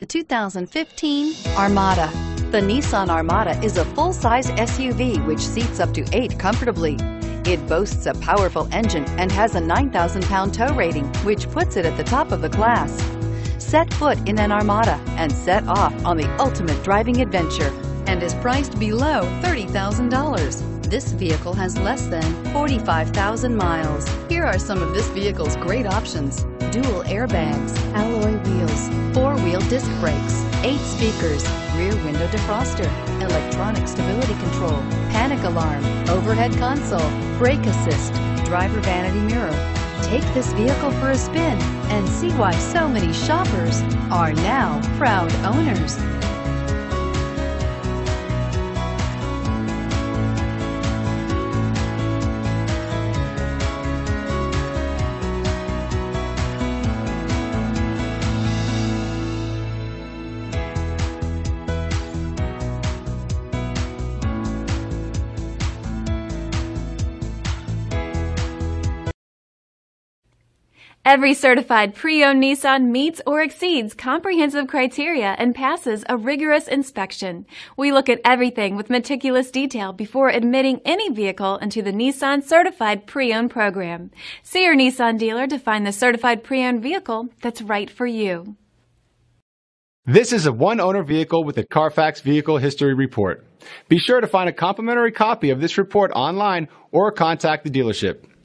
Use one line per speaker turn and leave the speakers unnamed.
The 2015 Armada. The Nissan Armada is a full-size SUV which seats up to eight comfortably. It boasts a powerful engine and has a 9,000-pound tow rating, which puts it at the top of the class. Set foot in an Armada and set off on the ultimate driving adventure and is priced below $30,000. This vehicle has less than 45,000 miles. Here are some of this vehicle's great options. Dual airbags, alloy wheels, four-wheel disc brakes, eight speakers, rear window defroster, electronic stability control, panic alarm, overhead console, brake assist, driver vanity mirror. Take this vehicle for a spin and see why so many shoppers are now proud owners.
Every certified pre-owned Nissan meets or exceeds comprehensive criteria and passes a rigorous inspection. We look at everything with meticulous detail before admitting any vehicle into the Nissan Certified Pre-Owned program. See your Nissan dealer to find the certified pre-owned vehicle that's right for you.
This is a one-owner vehicle with a Carfax Vehicle History Report. Be sure to find a complimentary copy of this report online or contact the dealership.